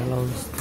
Yellowstone.